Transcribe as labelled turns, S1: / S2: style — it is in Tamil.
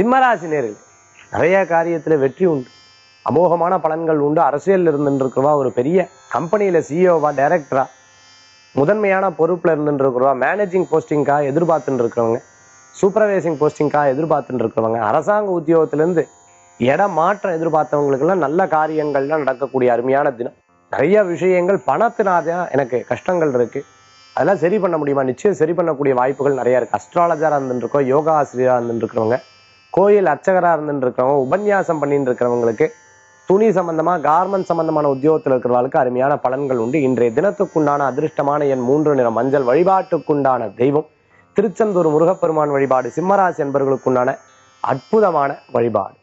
S1: சிம்மராசி நிறைய காரியத்துல வெற்றி உண்டு. அமோகமான பலன்கள் உண்டு. அரசியல் இருந்துருக்குறவா ஒரு பெரிய கம்பெனியில் சிஇஓவா டைரக்டரா முதன்மையான பொறுப்புல இருந்துருக்குறவா மேனேஜிங் போஸ்டிங்காக எதிர்பார்த்துட்டு இருக்கிறவங்க? சூப்பர்வைசிங் போஸ்டிங்காக எதிர்பார்த்துட்டு இருக்கிறவங்க? அரசாங்க உத்தியோகத்திலேருந்து இட மாற்றம் எதிர்பார்த்தவங்களுக்கெல்லாம் நல்ல காரியங்கள்லாம் நடக்கக்கூடிய அருமையான தினம். நிறைய விஷயங்கள் பணத்தினாதான் எனக்கு கஷ்டங்கள் இருக்கு. அதெல்லாம் சரி பண்ண முடியுமா? நிச்சயம் சரி பண்ணக்கூடிய வாய்ப்புகள் நிறைய இருக்கு. அஸ்ட்ராலஜராக இருந்துருக்கோம் யோகா ஆசிரியராக இருந்துருக்கிறவங்க கோயில் அர்ச்சகராக இருந்துட்டு இருக்கிறவங்க உபன்யாசம் பண்ணிட்டு இருக்கிறவங்களுக்கு துணி சம்பந்தமா கார்மெண்ட் சம்பந்தமான உத்தியோகத்தில் இருக்கிறவர்களுக்கு அருமையான பலன்கள் உண்டு. இன்றைய தினத்துக்குண்டான அதிர்ஷ்டமான என் மூன்று நிற மஞ்சள் வழிபாட்டுக்குண்டான தெய்வம். திருச்செந்தூர் முருகப்பெருமான் வழிபாடு சிம்மராசி என்பவர்களுக்குண்டான அற்புதமான வழிபாடு.